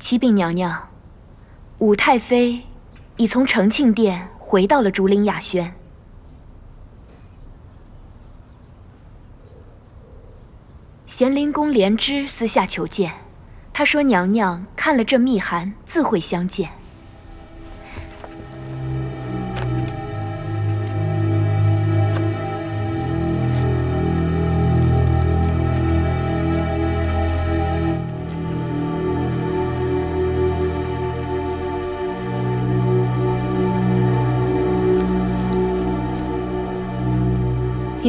启禀娘娘，武太妃已从承庆殿回到了竹林雅轩。咸灵宫莲枝私下求见，她说娘娘看了这密函，自会相见。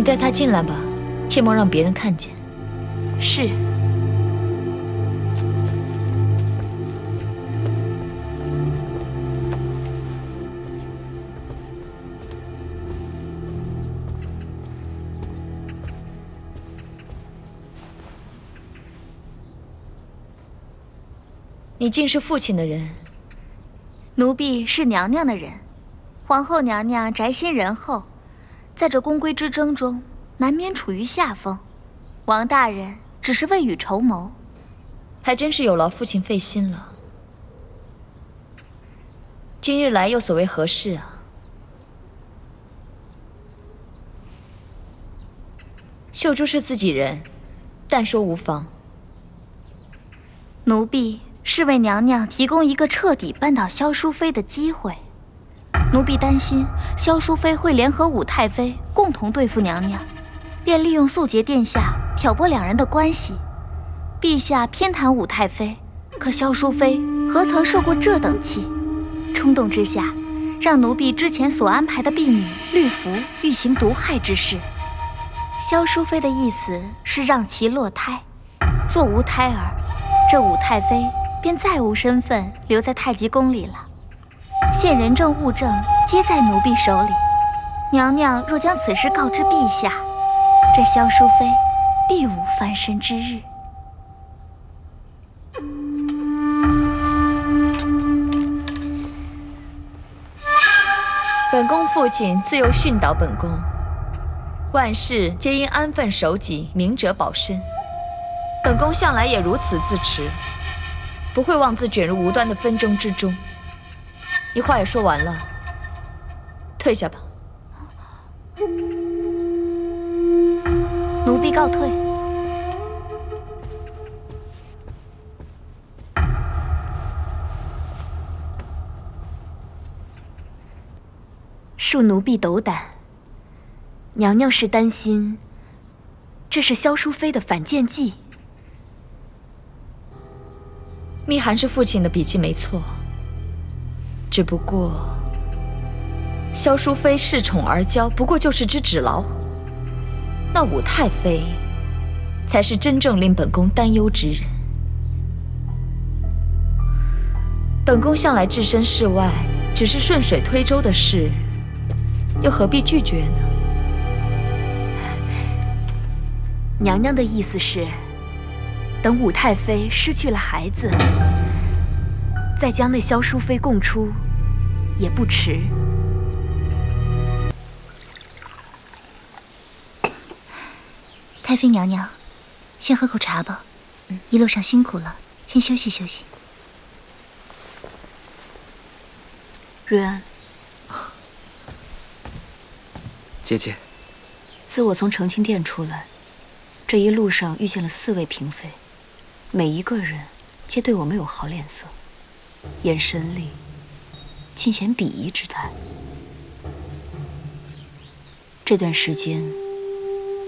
你带他进来吧，切莫让别人看见。是。你竟是父亲的人？奴婢是娘娘的人。皇后娘娘宅心仁厚。在这宫规之争中，难免处于下风。王大人只是未雨绸缪，还真是有劳父亲费心了。今日来又所为何事啊？秀珠是自己人，但说无妨。奴婢是为娘娘提供一个彻底扳倒萧淑妃的机会。奴婢担心萧淑妃会联合武太妃共同对付娘娘，便利用素洁殿下挑拨两人的关系。陛下偏袒武太妃，可萧淑妃何曾受过这等气？冲动之下，让奴婢之前所安排的婢女绿芙欲行毒害之事。萧淑妃的意思是让其落胎，若无胎儿，这武太妃便再无身份留在太极宫里了。现人证物证皆在奴婢手里，娘娘若将此事告知陛下，这萧淑妃必无翻身之日。本宫父亲自幼训导本宫，万事皆因安分守己、明哲保身。本宫向来也如此自持，不会妄自卷入无端的纷争之中。你话也说完了，退下吧。奴婢告退。恕奴婢斗胆。娘娘是担心，这是萧淑妃的反间计。密函是父亲的笔迹，没错。只不过，萧淑妃恃宠而骄，不过就是只纸老虎。那武太妃，才是真正令本宫担忧之人。本宫向来置身事外，只是顺水推舟的事，又何必拒绝呢？娘娘的意思是，等武太妃失去了孩子。再将那萧淑妃供出，也不迟。太妃娘娘，先喝口茶吧。一路上辛苦了，先休息休息。瑞安，姐姐，自我从承亲殿出来，这一路上遇见了四位嫔妃，每一个人皆对我没有好脸色。眼神里尽显鄙夷之态。这段时间，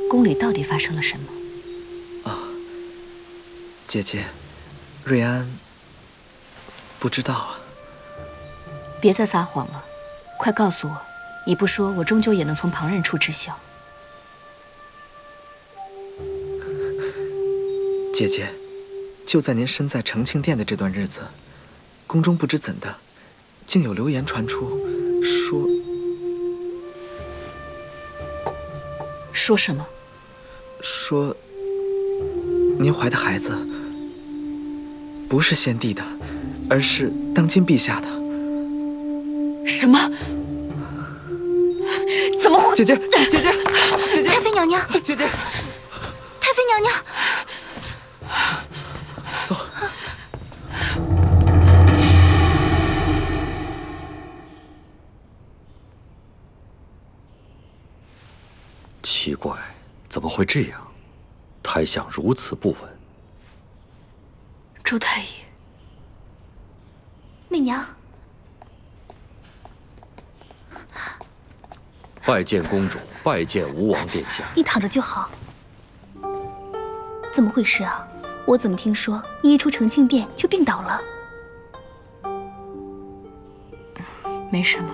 宫里到底发生了什么？啊，姐姐，瑞安不知道啊。别再撒谎了，快告诉我！你不说，我终究也能从旁人处知晓。姐姐，就在您身在承庆殿的这段日子。宫中不知怎的，竟有流言传出，说说什么？说您怀的孩子不是先帝的，而是当今陛下的。什么？怎么会？姐姐，姐姐，姐姐！太妃娘娘，姐姐，太妃娘娘，奇怪，怎么会这样？胎相如此不稳。周太医，媚娘，拜见公主，拜见吴王殿下。你躺着就好。怎么回事啊？我怎么听说你一出澄庆殿就病倒了？没什么，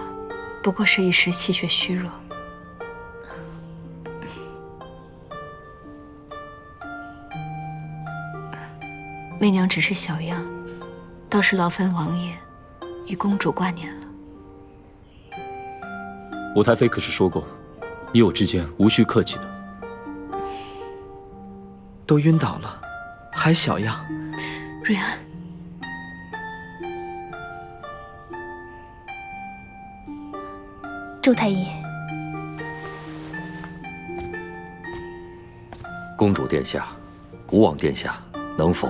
不过是一时气血虚弱。媚娘只是小样，倒是劳烦王爷与公主挂念了。武太妃可是说过，你我之间无需客气的。都晕倒了，还小样？瑞安，周太医，公主殿下，吴王殿下，能否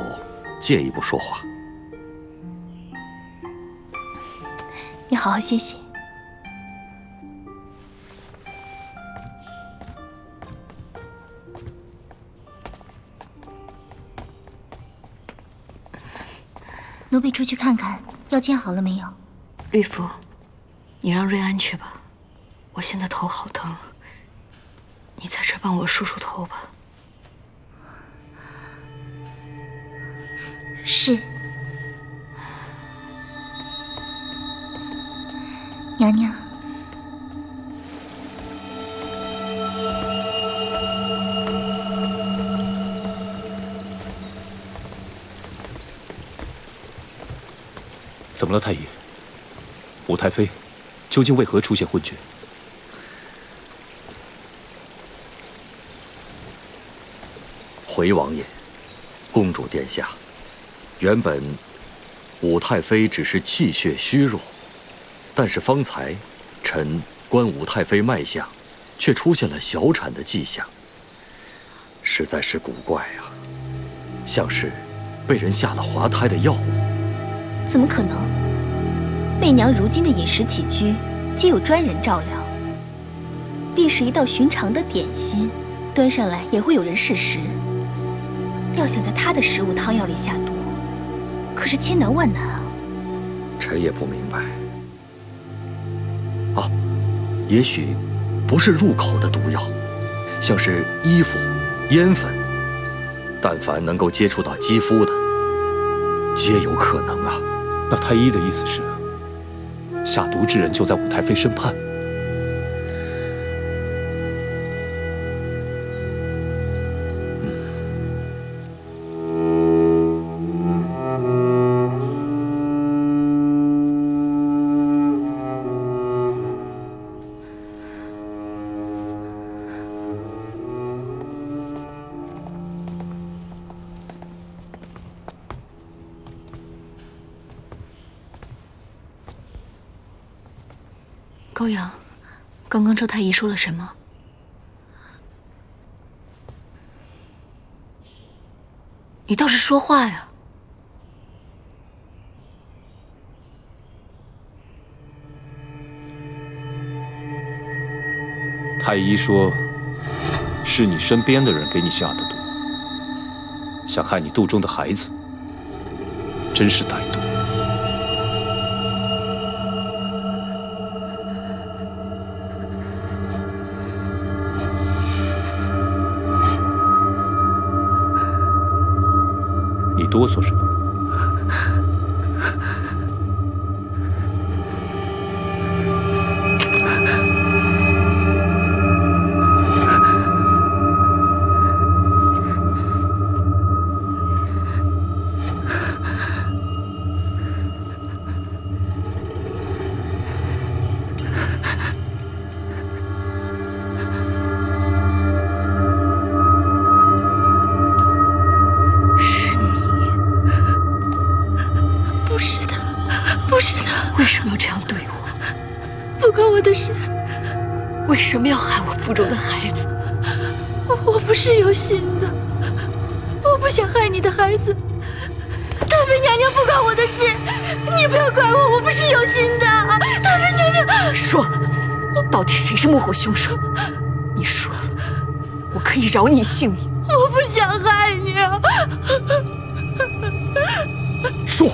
借一步说话？你好好歇息。奴婢出去看看，药煎好了没有？绿芙，你让瑞安去吧，我现在头好疼。你在这帮我梳梳头吧。是。娘娘。怎么了，太医？武太妃究竟为何出现昏厥？回王爷，公主殿下，原本武太妃只是气血虚弱，但是方才臣观武太妃脉象，却出现了小产的迹象，实在是古怪啊，像是被人下了滑胎的药物。怎么可能？媚娘如今的饮食起居皆有专人照料，必是一道寻常的点心，端上来也会有人试食。要想在她的食物汤药里下毒，可是千难万难啊！臣也不明白。啊，也许不是入口的毒药，像是衣服、烟粉，但凡能够接触到肌肤的，皆有可能啊。那太医的意思是，下毒之人就在武太妃身畔。高阳，刚刚周太医说了什么？你倒是说话呀！太医说，是你身边的人给你下的毒，想害你肚中的孩子，真是歹毒。哆嗦什么？什么要这样对我？不关我的事，为什么要害我腹中的孩子？我不是有心的，我不想害你的孩子。太妃娘娘不关我的事，你不要怪我，我不是有心的。太妃娘娘，说，到底谁是幕后凶手？你说，我可以饶你性命。我不想害你、啊。说。